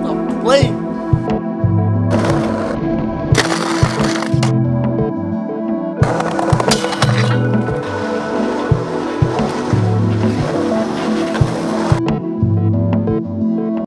Stop playing!